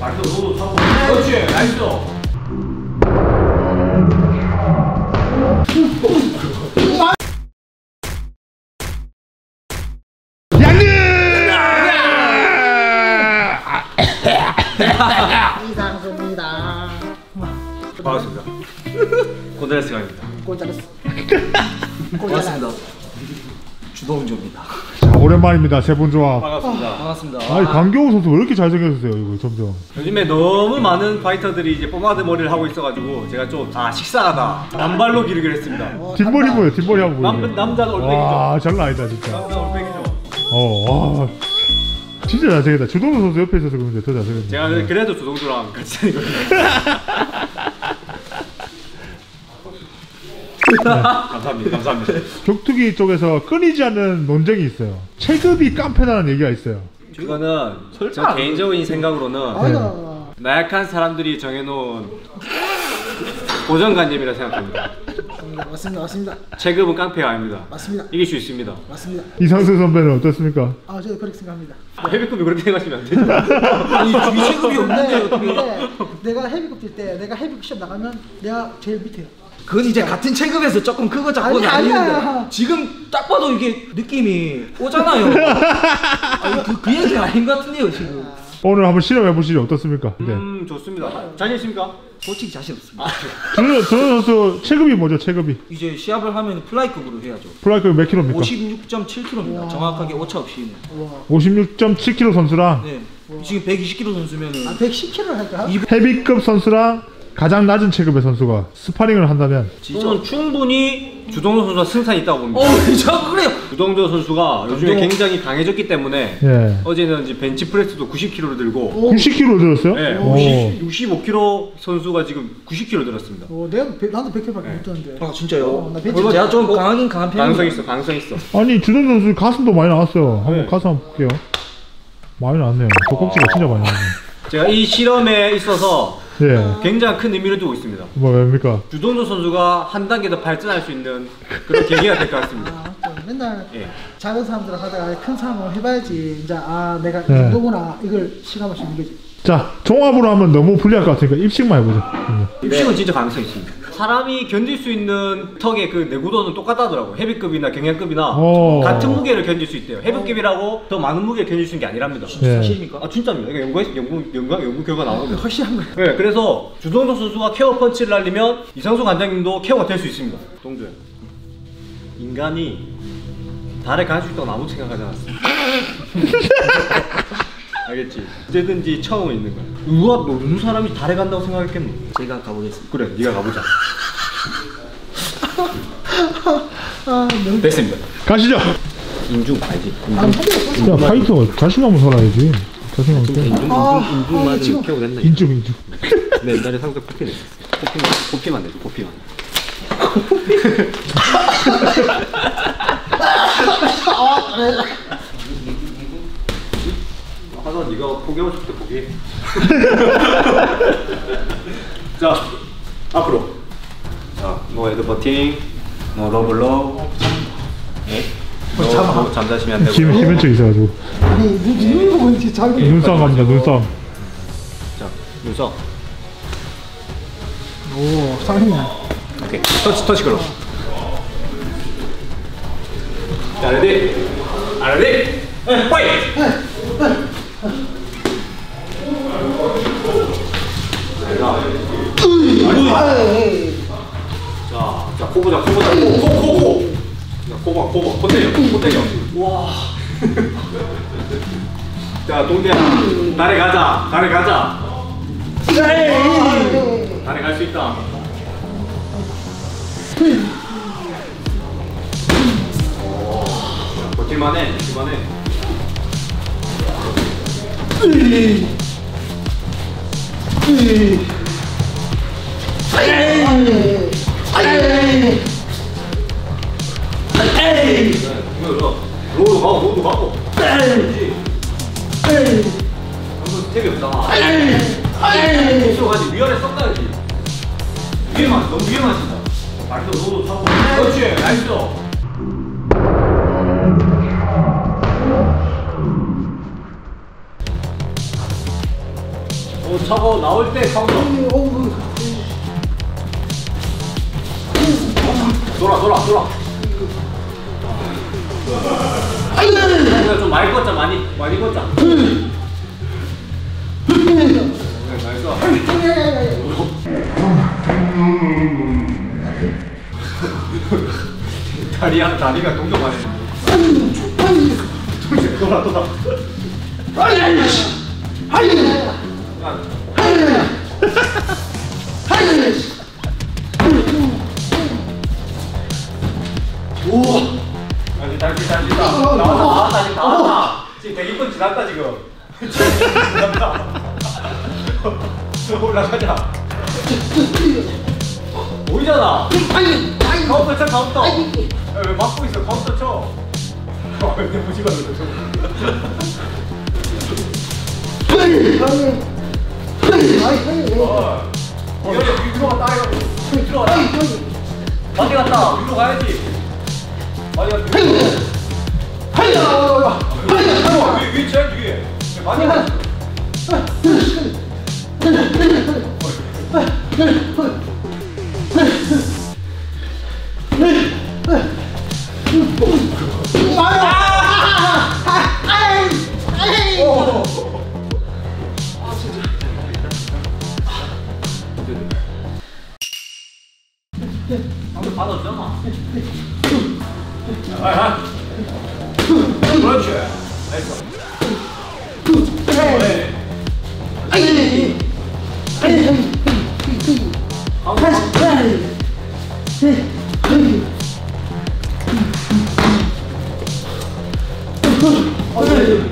나이스 너도 타고 그렇지 나이스 이상수입니다. 반갑습니다 고드레스강입니다 꼴짜렸어. 반갑습니다. 주동조입니다. 자, 오랜만입니다. 세 분 조합. 반갑습니다 반갑습니다. 아니, 강경호 선수 왜 이렇게 잘생겼어요, 이거 점점. 요즘에 너무 많은 파이터들이 이제 포마드 머리를 하고 있어가지고 제가 좀 아 식상하다 단발로 기르기로 했습니다 뒷머리 보여, 뒷머리 하고 보여. 남, 남자는 올백이죠 와, 장난 아니다, 진짜. 남자 올백이죠 어, 와. 진짜 잘생겼다. 주동호 선수 옆에 있어서 그런지 더 잘생겼네. 제가 그래도 조동조랑 같이 다니거든요 감사합니다 감사합니다 격투기 쪽에서 끊이지 않는 논쟁이 있어요. 체급이 깡패라는 얘기가 있어요. 이거는 저 개인적인 생각으로는 아이가 나약한 사람들이 정해놓은 고정관념이라 생각합니다 맞습니다. 맞습니다. 체급은 깡패가 아닙니다 맞습니다. 이길 수 있습니다 맞습니다. 이상수 선배는 어떻습니까? 아 저도 그렇게 생각합니다. 헤비급이 그렇게 생각하시면 안 되죠 아니 위체급이 없는데 어떻게? 내가 헤비급 뛸 때 내가 헤비급 시합 나가면 내가 제일 밑에요. 그건 이제 같은 체급에서 조금 크고 작고 아니. 나뉘는데 지금 딱 봐도 이게 느낌이 오잖아요. 아니 그, 그 얘기 아닌 것 같은데요 지금. 오늘 한번 실험해 보시죠. 어떻습니까? 네. 음 좋습니다 자신 있습니까? 솔직히 자신 없습니다. 준호 준호 선수 체급이 뭐죠? 체급이 이제 시합을 하면 플라이급으로 해야죠. 플라이급 몇 킬로입니까? 56.7kg입니다. 정확하게 오차 없이. 와. 56.7kg 선수랑 네. 지금 120kg 선수면은 아 110kg 할까? 헤비급 선수랑 가장 낮은 체급의 선수가 스파링을 한다면 저는 충분히 주동조 선수가 승산이 있다고 봅니다 어, 저 그래요. 주동조 선수가 요즘에. 굉장히 강해졌기 때문에 예. 어제는 이제 벤치 프레스도 90kg를 들고 오. 90kg 들었어요? 네, 오. 60, 65kg 선수가 지금 90kg 들었습니다 어, 내가 백- 나도 100kg밖에 못 뛰는데. 아 진짜요? 어, 나 벤치 제가 좀 강하긴 강한 편이에요. 있어 가능성 있어 아니 주동 선수 가슴도 많이 나왔어요. 한번 네. 가슴 한번 볼게요. 많이 나왔네요. 젖꼭지가 진짜 많이 나왔네요. 제가 이 실험에 있어서 예. 굉장히 큰 의미를 두고 있습니다 뭐 뭡니까? 주동조 선수가 한 단계 더 발전할 수 있는 그런 계기가 될 것 같습니다 아, 좀 맨날 예. 작은 사람들 하다가 큰 사람을 해봐야지 이제 아 내가 이 네. 정도구나 이걸 실감할 수 있는 거지. 자 종합으로 하면 너무 불리할 것 같으니까 입식만 해보죠. 예. 입식은 진짜 가능성 있습니다 사람이 견딜 수 있는 턱의 그 내구도는 똑같다더라고요 헤비급이나 경량급이나 오. 같은 무게를 견딜 수 있대요 헤비급이라고 더 많은 무게를 견딜 수 있는 게 아니랍니다 예. 사실입니까? 아 진짜입니다 이거 연구 연구 연구 연구 결과 나오거든요 확실한 거야. 네, 그래서 주동조 선수가 케어 펀치를 날리면 이상수 관장님도 케어가 될 수 있습니다. 동조야. 인간이 달에 갈 수 있다고 아무 생각하지 않았어. 알겠지? 언제든지 처음 있는 거야. 누가 누구 사람이 달에 간다고 생각했겠노? 제가 가보겠습니다. 그래, 네가 가보자. 아 너무. 됐습니다. 가시죠. 인중 알지? 아야 파이터 자신감을 살아야지. 자신감 좀. 인중 아, 인중 아, 맞으면 지금- 케어 된다. 인중 인중. 내 옛날에 상대 코피 냈어. 코피만 내줘. 코피만. 하다 네가 포기하고 싶을 때 포기해. 자 앞으로. 자, no head butting, no low blow. 네. 너, 너 잠자시면 안힘 되고. 힘은 쪽 있어가지고 아니 눈 눈을 보고 이제 자기 눈싸움 갑니다. 눈싸움. 자, 눈썹. 오 상했네. 오케이. 터치 터치 글러브. 자, ready. 아, ready. 네, fight. 자, 자, 코 보자, 코 보자. 코, 코, 코, 코. 자, 코 봐, 코 봐. 코 때려, 코 때려. 와. 자, 동대야. 달에 가자, 달에 가자. 달에 갈수 있다. 오, 버틸만해, 버틸만해. 위에만 너무 친다. 발도 low도 차고. 그렇지. nice. 저거 나올 때 카운터. 돌아 돌아 돌아. 좀 많이 꽂자 많이 많이 꽂자. 다리야 다리가 동동하네. 돌아 돌아. 아니 아니 아니. 다시 다시 다시 나왔다 나왔다 지금 나왔다. 지금 100분 지났다 지금. 지났다. 올라가자. 보이잖아. 카운터 쳐 카운터. 야, 왜 막고 있어 카운터 쳐. 아, 왜 무지가 어. 이거 위로 갔다. 위로 갔다. 많이 갔다. 위로 가야지. 많이 갔다. 위, 위 쳐야지 위에. 많이 갔다.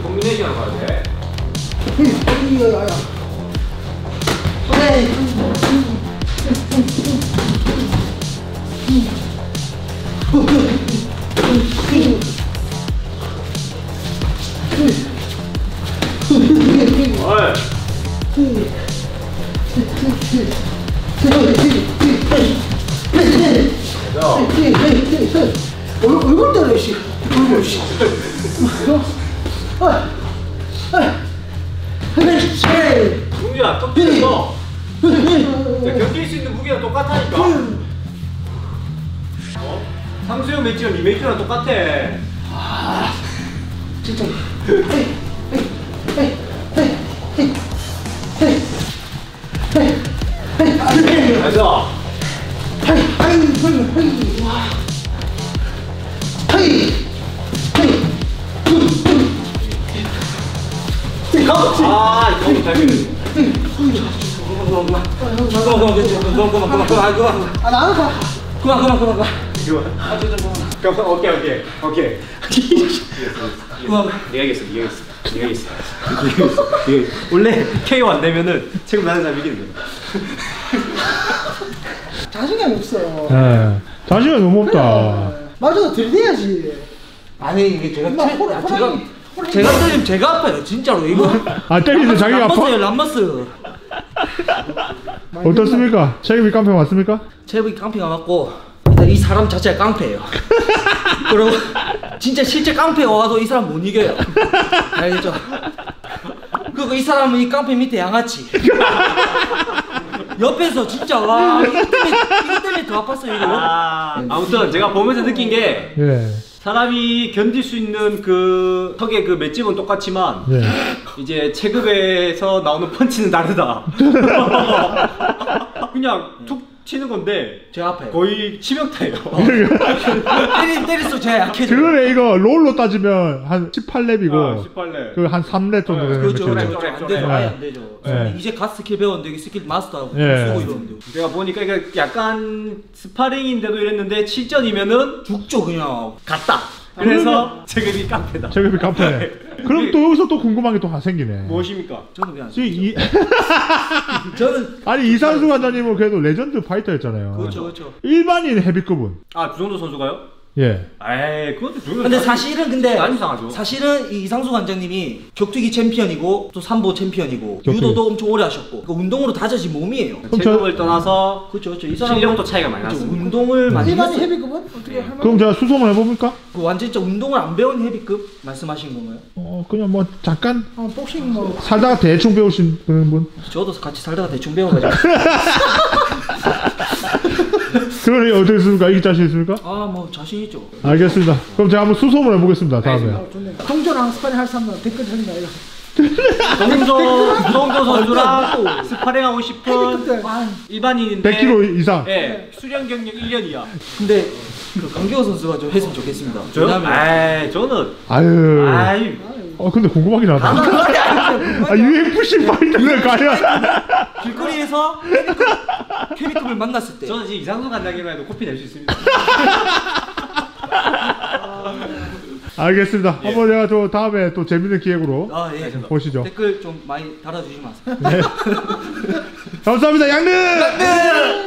범민에게 가야 돼. 어, 동준아, 턱 찔러. 야, 견딜 수 있는 무게랑 똑같다니까. 어? 상수형 매치가 니 매치랑 똑같아. 진짜. 가자. high, high, high. 와. 아 나는 가. 그만 그만 그만 그만. 아 잠깐만. 오케이 오케이 오케이. 그만. 네가 이겼어 네가 이겼어 네가 이겼어. 원래 KO 안 되면은 책임 나는 사람 이기는 거야. 자신감이 없어요. 네. 자신감 너무 없다. 맞아 들대야지. 아니 이게 제가 책, 제가 제가 때리면 제가 아파요 진짜로 이거 아 때리는데 자기가 아파? 람마스예요 람마스 어떻습니까? 책임이 깡패 맞습니까? 제복이 깡패가 맞고 일단 이 사람 자체가 깡패예요 그리고 진짜 실제 깡패 와도 이 사람 못 이겨요 알겠죠? 그리고 이 사람은 이 깡패 밑에 양아치 옆에서 진짜 와 이거 때문에, 이거 때문에 더 아팠어요 이거 아, 아무튼 제가 보면서 느낀 게 예. 사람이 견딜 수 있는 그 턱의 그 맷집은 똑같지만 예. 이제 체급에서 나오는 펀치는 다르다. 그냥 툭 치는 건데 제 앞에 거의 치명타예요. 때리, 때릴수록 제가 약해져 그러네 이거 롤로 따지면 한 18렙이고 아, 18렙. 그 한 3렙 정도 되는 그렇죠. 그렇죠 안 되죠 네. 아예 안 되죠 네. 이제 갓 스킬 배웠는데 여기 스킬 마스터하고 네. 쓰고 이러는데 제가 보니까 이거 약간 스파링인데도 이랬는데 실전이면은 죽죠 그냥 갔다. 그래서 체급이 깡패다. 체급이 깡패네. 그럼 또 여기서 또 궁금한 게 또 하나 생기네. 무엇입니까? 저는 그냥 지금 이, 저는 아니 이상수 관장님은 그래도 레전드 파이터였잖아요. 그렇죠 그렇죠 일반인 헤비급은 아, 유동조 선수가요? 예. 에이 그것도. 근데 사실은 근데 안 이상하죠. 사실은 이 이상수 관장님이 격투기 챔피언이고 또 삼보 챔피언이고 격투기. 유도도 엄청 오래 하셨고 그 운동으로 다져진 몸이에요. 그럼 저- 체급을 떠나서 그렇죠, 그렇죠. 이 사람은 실력도 차이가 많이. 났습니다. 운동을 많이 일반 했어요. 헤비급은 어떻게 할 그럼 제가 수소문을 해봅니까? 그 완전 진짜 운동을 안 배운 헤비급 말씀하신 건가요? 어, 그냥 뭐 잠깐 어, 복싱 뭐 살다가 대충 배우신 분. 저도 같이 살다가 대충 배워가지고 그러니 어떻게 있습니까? 이길 자신 있습니까? 아 뭐 자신 있죠. 알겠습니다. 그럼 제가 한번 수소문을 해보겠습니다. 다음에. 어. 동조랑 스파링 할 사람은 댓글 이거. 동조 유동조 선수랑 스파링하고 싶은. 일반인인데 100kg 이상. 예, 수련 경력 1년 이하. 근데 그 강기호 선수가 좀 했으면 좋겠습니다. 저요? 왜냐면 에이 저는 아유. 아이 어 근데 궁금하긴 하다. 아 UFC 파이터를 가야. 길거리에서 헤비급을 만났을 때 저는 지금 이상수 관장님만 해도 코피 낼 수 있습니다. 알겠습니다. 한번 제가 저 다음에 또 재밌는 기획으로 아, 예. 보시죠. 댓글 좀 많이 달아주시면 안 감사합니다, 양릉. 네.